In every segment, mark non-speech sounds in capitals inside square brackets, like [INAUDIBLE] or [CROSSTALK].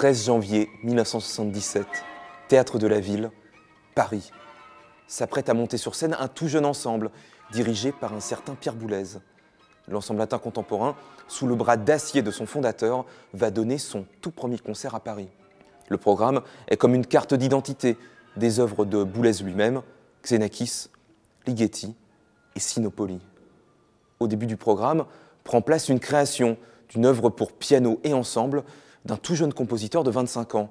13 janvier 1977, théâtre de la ville, Paris. S'apprête à monter sur scène un tout jeune ensemble, dirigé par un certain Pierre Boulez. L'ensemble latin contemporain, sous le bras d'acier de son fondateur, va donner son tout premier concert à Paris. Le programme est comme une carte d'identité des œuvres de Boulez lui-même, Xenakis, Ligeti et Sinopoli. Au début du programme, prend place une création d'une œuvre pour piano et ensemble d'un tout jeune compositeur de 25 ans,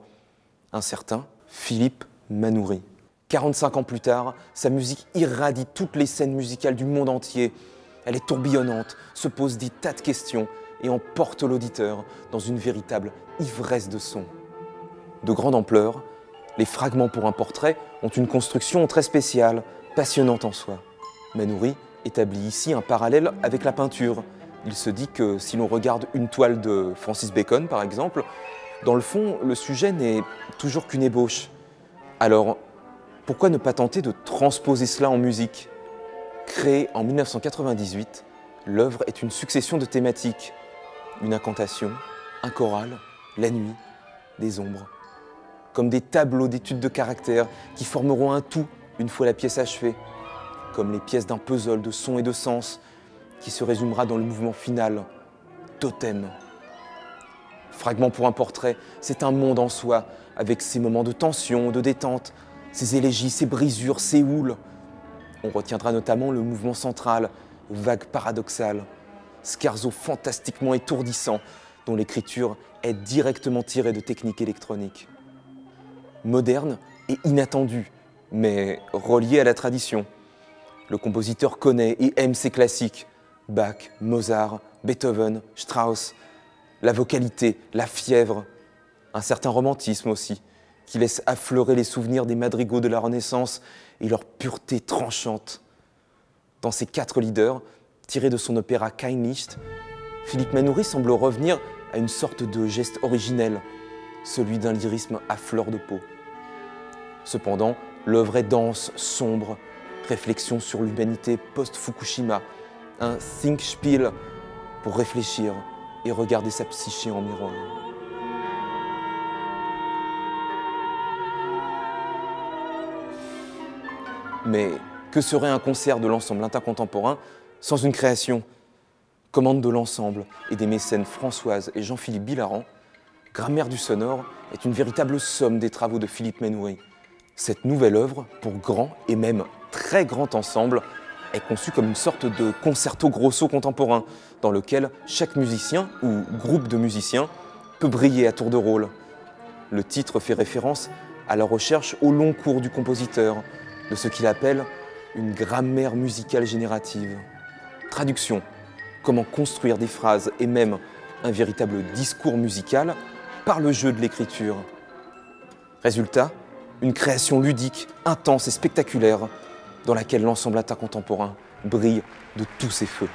un certain Philippe Manoury. 45 ans plus tard, sa musique irradie toutes les scènes musicales du monde entier. Elle est tourbillonnante, se pose des tas de questions et emporte l'auditeur dans une véritable ivresse de son. De grande ampleur, les fragments pour un portrait ont une construction très spéciale, passionnante en soi. Manoury établit ici un parallèle avec la peinture. Il se dit que si l'on regarde une toile de Francis Bacon, par exemple, dans le fond, le sujet n'est toujours qu'une ébauche. Alors, pourquoi ne pas tenter de transposer cela en musique? Créée en 1998, l'œuvre est une succession de thématiques. Une incantation, un choral, la nuit, des ombres. Comme des tableaux d'études de caractère qui formeront un tout une fois la pièce achevée comme les pièces d'un puzzle de sons et de sens qui se résumera dans le mouvement final, totem. Fragment pour un portrait, c'est un monde en soi, avec ses moments de tension, de détente, ses élégies, ses brisures, ses houles. On retiendra notamment le mouvement central, vague paradoxale, scarzo fantastiquement étourdissant, dont l'écriture est directement tirée de techniques électroniques. Moderne et inattendue, mais reliée à la tradition. Le compositeur connaît et aime ses classiques, Bach, Mozart, Beethoven, Strauss, la vocalité, la fièvre, un certain romantisme aussi, qui laisse affleurer les souvenirs des madrigaux de la Renaissance et leur pureté tranchante. Dans ces quatre leaders, tirés de son opéra Kein Licht, Philippe Manoury semble revenir à une sorte de geste originel, celui d'un lyrisme à fleur de peau. Cependant, l'œuvre est dense, sombre, réflexion sur l'humanité post-Fukushima, un think spiel pour réfléchir et regarder sa psyché en miroir. Mais que serait un concert de l'ensemble intercontemporain sans une création? Commande de l'ensemble et des mécènes Françoise et Jean-Philippe Bilaran, Grammaire du sonore est une véritable somme des travaux de Philippe Menoury. Cette nouvelle œuvre, pour grand et même très grand ensemble est conçu comme une sorte de concerto grosso contemporain, dans lequel chaque musicien ou groupe de musiciens peut briller à tour de rôle. Le titre fait référence à la recherche au long cours du compositeur de ce qu'il appelle une grammaire musicale générative. Traduction, comment construire des phrases et même un véritable discours musical par le jeu de l'écriture. Résultat, une création ludique, intense et spectaculaire dans laquelle l'ensemble latin contemporain brille de tous ses feux.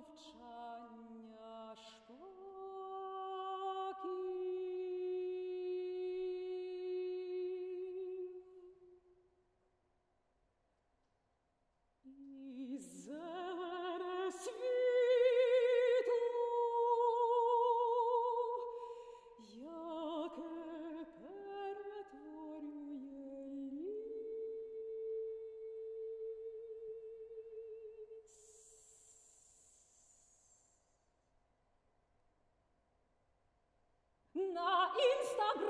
Of Luft Na Instagram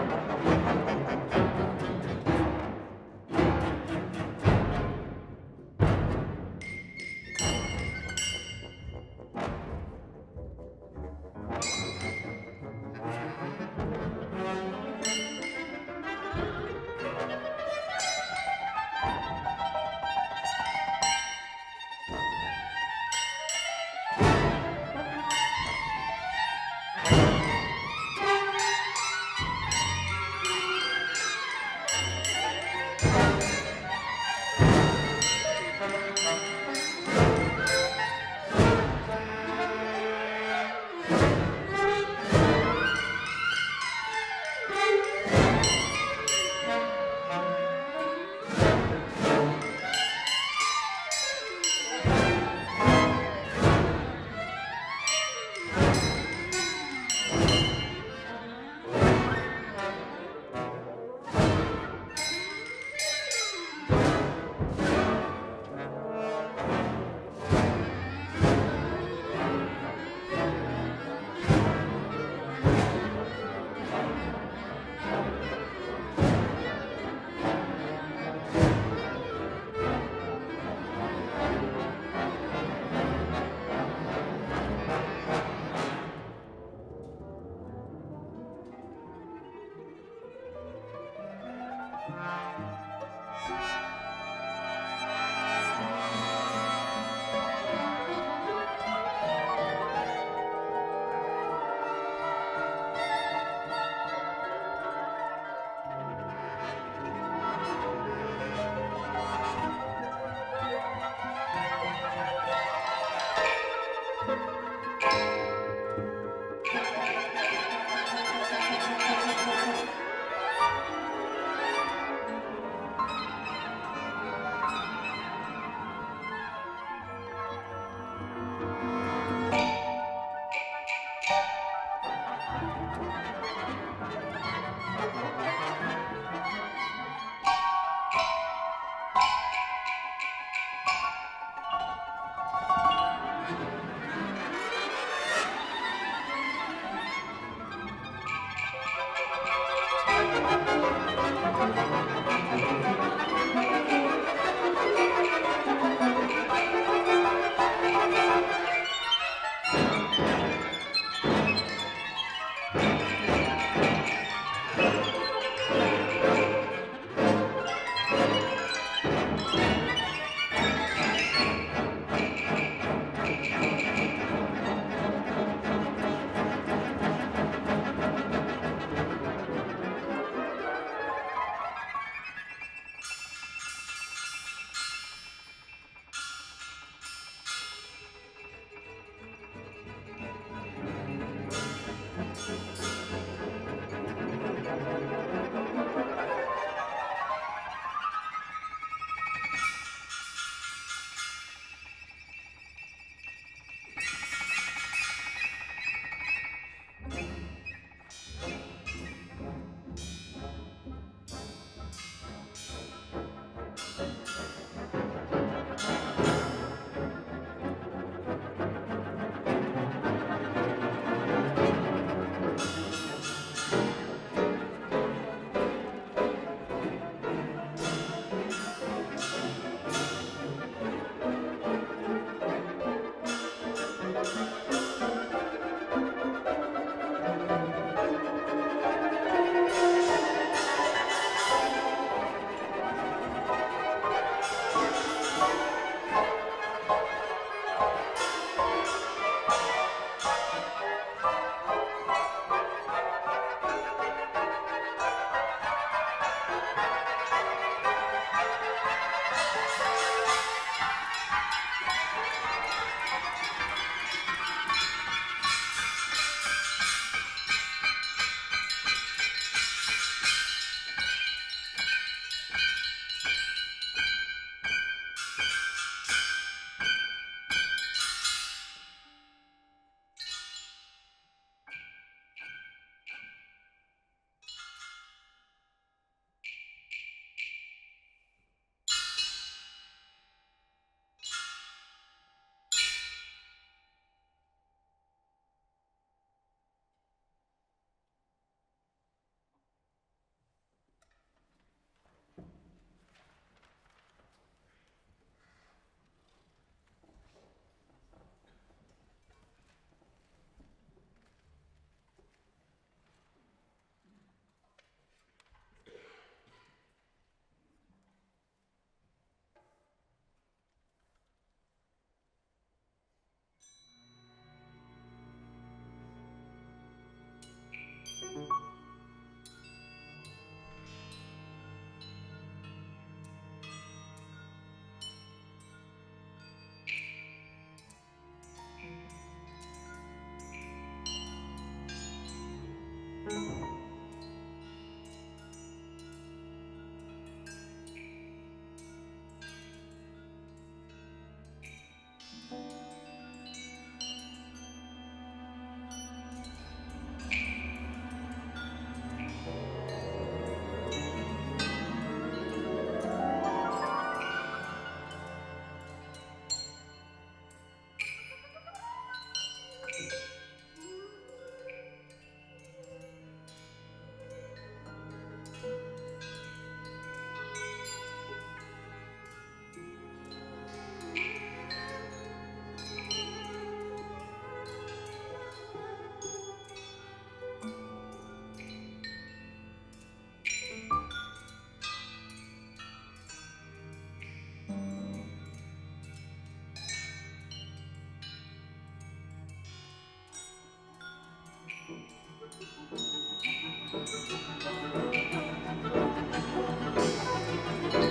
Thank you.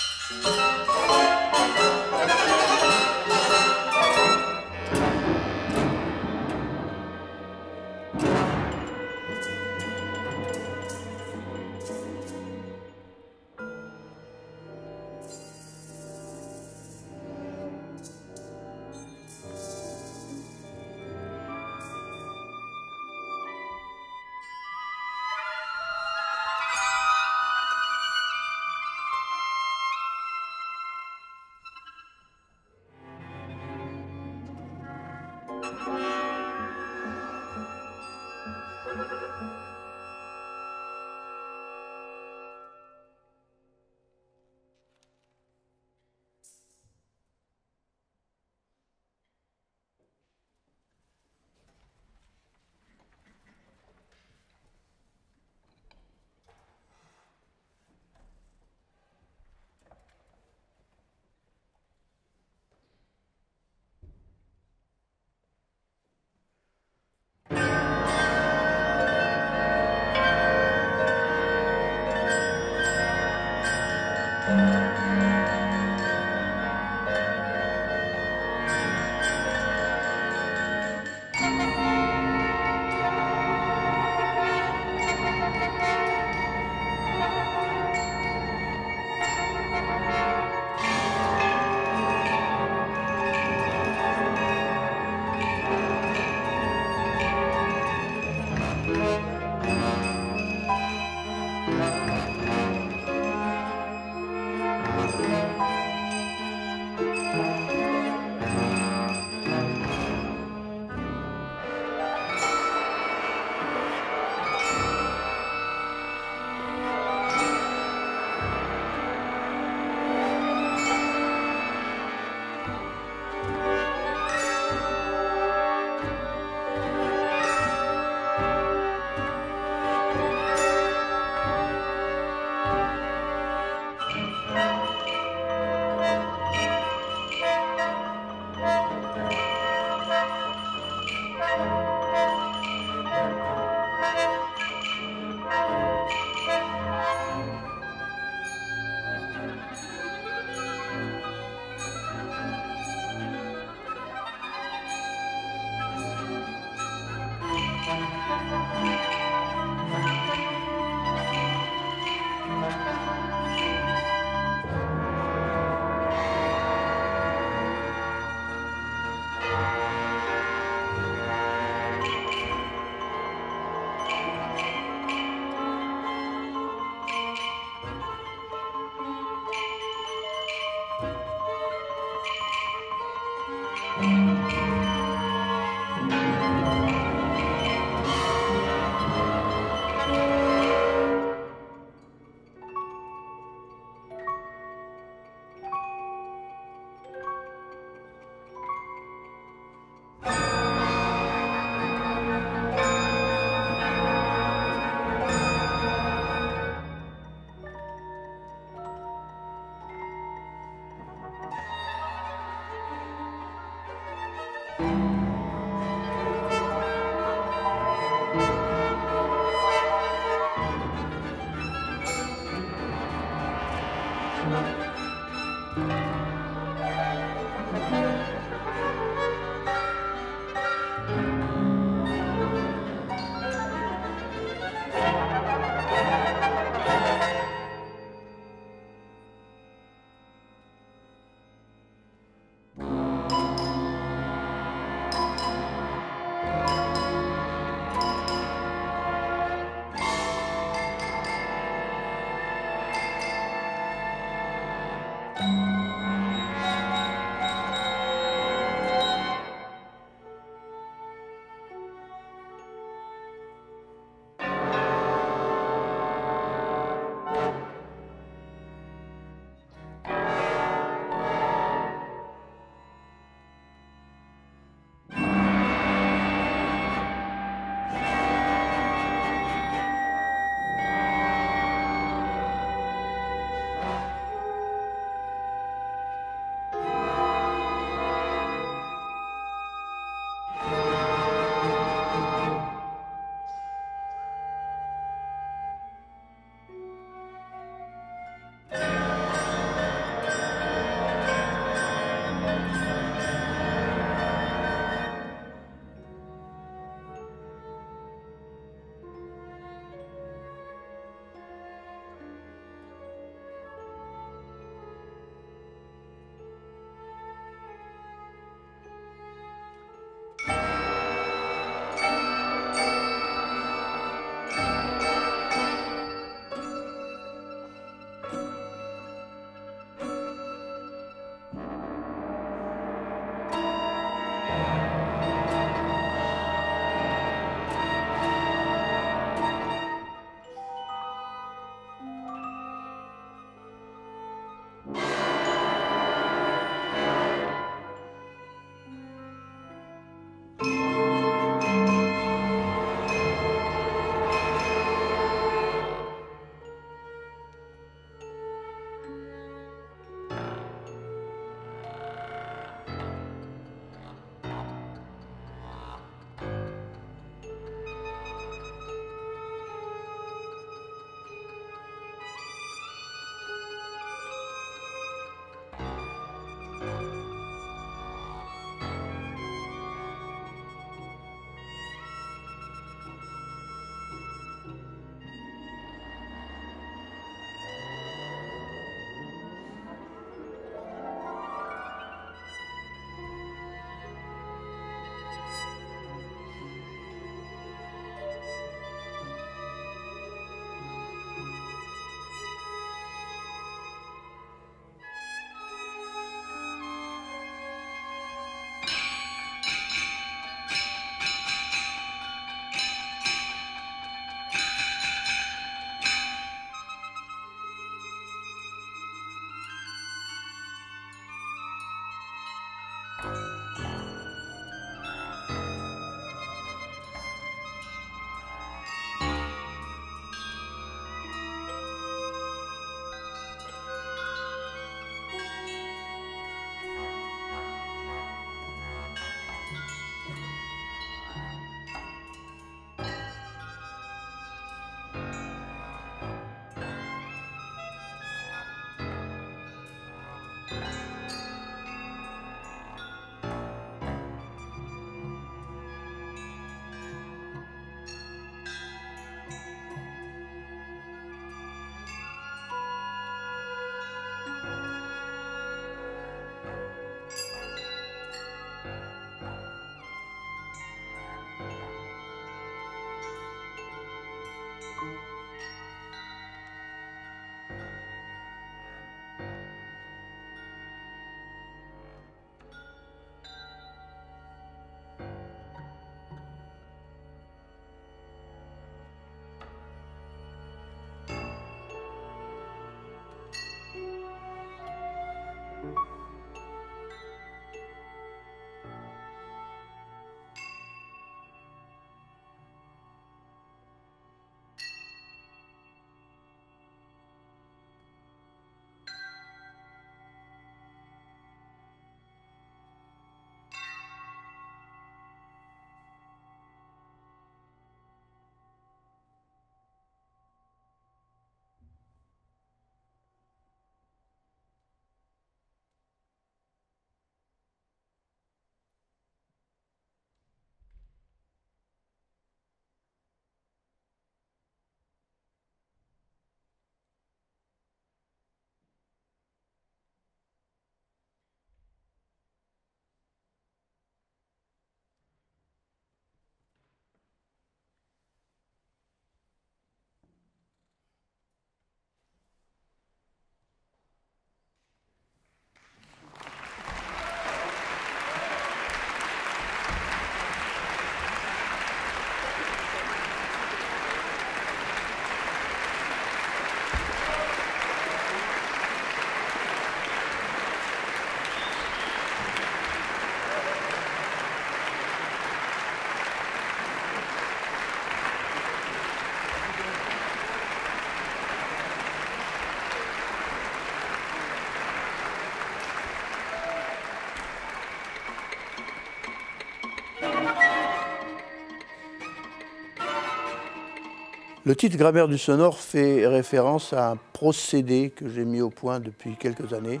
Le titre Grammaire du sonore fait référence à un procédé que j'ai mis au point depuis quelques années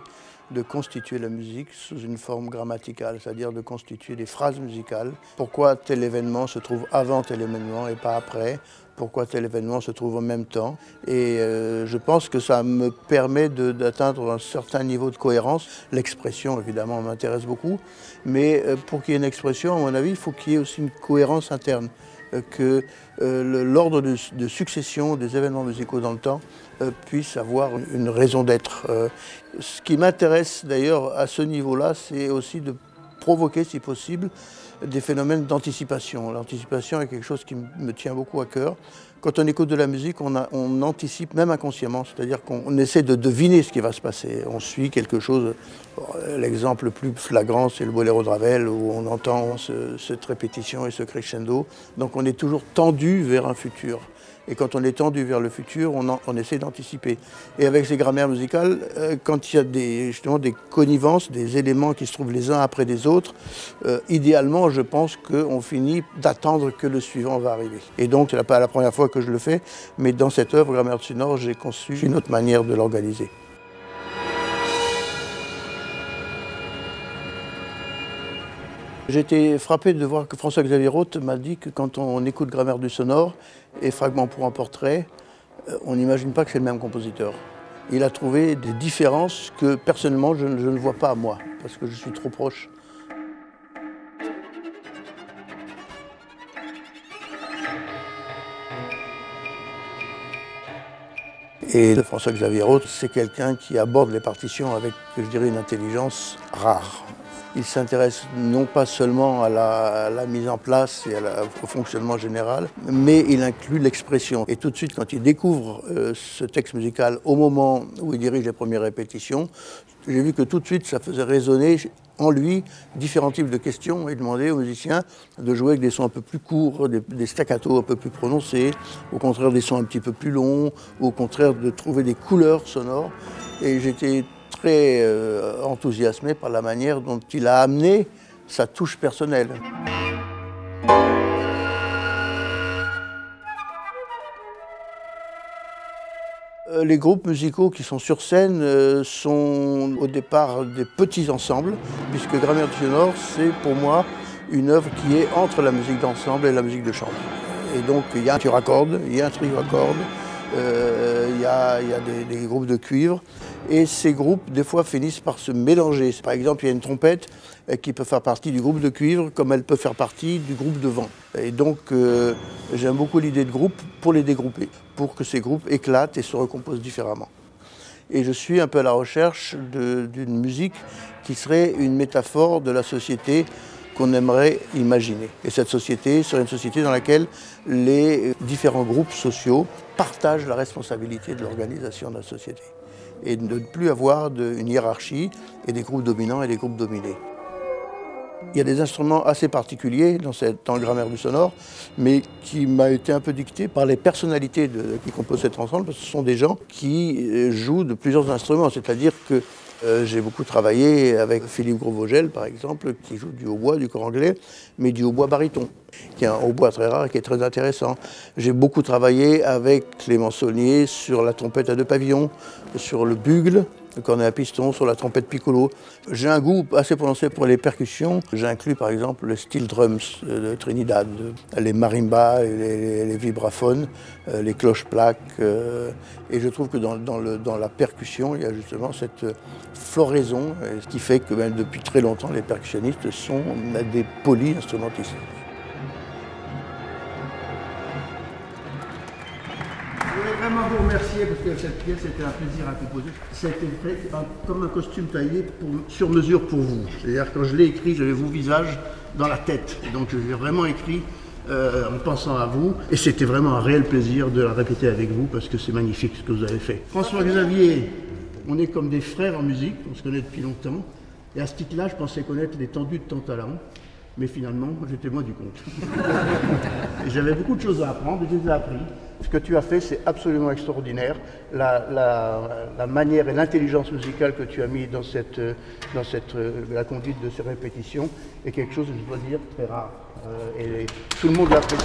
de constituer la musique sous une forme grammaticale, c'est-à-dire de constituer des phrases musicales. Pourquoi tel événement se trouve avant tel événement et pas après? Pourquoi tel événement se trouve en même temps? Et euh, je pense que ça me permet d'atteindre un certain niveau de cohérence. L'expression, évidemment, m'intéresse beaucoup, mais euh, pour qu'il y ait une expression, à mon avis, il faut qu'il y ait aussi une cohérence interne. Euh, que euh, l'ordre de, succession des événements musicaux dans le temps euh, puisse avoir une raison d'être. ce qui m'intéresse d'ailleurs à ce niveau-là, c'est aussi de provoquer, si possible, des phénomènes d'anticipation. L'anticipation est quelque chose qui me tient beaucoup à cœur. Quand on écoute de la musique, on, anticipe même inconsciemment, c'est-à-dire qu'on essaie de deviner ce qui va se passer. On suit quelque chose. L'exemple le plus flagrant, c'est le boléro de Ravel, où on entend cette répétition et ce crescendo. Donc on est toujours tendu vers un futur. Et quand on est tendu vers le futur, on, essaie d'anticiper. Et avec ces grammaires musicales, euh, quand il y a des, justement des connivences, des éléments qui se trouvent les uns après les autres, euh, idéalement, je pense qu'on finit d'attendre que le suivant va arriver. Et donc, ce n'est pas la première fois que je le fais, mais dans cette œuvre, Grammaire du Nord, j'ai conçu une autre manière de l'organiser. J'ai été frappé de voir que François-Xavier Roth m'a dit que quand on écoute Grammaire du sonore et Fragment pour un portrait, euh, on n'imagine pas que c'est le même compositeur. Il a trouvé des différences que personnellement je, ne vois pas moi, parce que je suis trop proche. Et François-Xavier Roth, c'est quelqu'un qui aborde les partitions avec, je dirais, une intelligence rare. Il s'intéresse non pas seulement à la, mise en place et au fonctionnement général, mais il inclut l'expression. Et tout de suite, quand il découvre euh, ce texte musical au moment où il dirige les premières répétitions, j'ai vu que tout de suite, ça faisait résonner en lui différents types de questions et demander aux musiciens de jouer avec des sons un peu plus courts, des, des staccatos un peu plus prononcés, au contraire des sons un petit peu plus longs, ou au contraire de trouver des couleurs sonores. Et j'étais très euh, enthousiasmé par la manière dont il a amené sa touche personnelle. Euh, les groupes musicaux qui sont sur scène euh, sont au départ des petits ensembles, puisque Grammaire du Nord, c'est pour moi une œuvre qui est entre la musique d'ensemble et la musique de chambre. Et donc il y a un trio il y a un trio à cordes, il y a, des, groupes de cuivre, et ces groupes, des fois, finissent par se mélanger. Par exemple, il y a une trompette euh, qui peut faire partie du groupe de cuivre, comme elle peut faire partie du groupe de vent. Et donc, euh, j'aime beaucoup l'idée de groupe pour les dégrouper, pour que ces groupes éclatent et se recomposent différemment. Et je suis un peu à la recherche d'une musique qui serait une métaphore de la société qu'on aimerait imaginer. Et cette société serait une société dans laquelle les différents groupes sociaux partagent la responsabilité de l'organisation de la société et de ne plus avoir une hiérarchie et des groupes dominants et des groupes dominés. Il y a des instruments assez particuliers dans, cette, grammaire du sonore, mais qui m'a été un peu dicté par les personnalités qui composent cet ensemble, parce que ce sont des gens qui euh, jouent de plusieurs instruments, c'est-à-dire que euh, j'ai beaucoup travaillé avec Philippe Gros-Vogel, par exemple, qui joue du hautbois, du corps anglais, mais du hautbois baryton, qui est un hautbois très rare et qui est très intéressant. J'ai beaucoup travaillé avec Clément Saulnier sur la trompette à deux pavillons, sur le bugle, le cornet à piston, sur la trompette piccolo. J'ai un goût assez prononcé pour les percussions. J'inclus par exemple le steel drums de Trinidad, les marimbas, les, vibraphones, euh, les cloches-plaques. Euh, et je trouve que dans, dans, la percussion, il y a justement cette floraison, ce qui fait que même depuis très longtemps, les percussionnistes sont des polyinstrumentistes. Vraiment vous remercier parce que cette pièce était un plaisir à composer. C'était comme un costume taillé sur mesure pour vous. C'est-à-dire quand je l'ai écrit, j'avais vos visages dans la tête. donc je l'ai vraiment écrit euh, en pensant à vous. Et c'était vraiment un réel plaisir de la répéter avec vous parce que c'est magnifique ce que vous avez fait. François-Xavier, on est comme des frères en musique, on se connaît depuis longtemps. Et à ce titre-là, je pensais connaître l'étendue de ton talent. Mais finalement, j'étais moins du compte. [LAUGHS] J'avais beaucoup de choses à apprendre et je les ai appris. Ce que tu as fait, c'est absolument extraordinaire. La, manière et l'intelligence musicale que tu as mis dans, cette, dans cette, la conduite de ces répétitions est quelque chose, je dois dire, très rare. Euh, et tout le monde l'apprécie.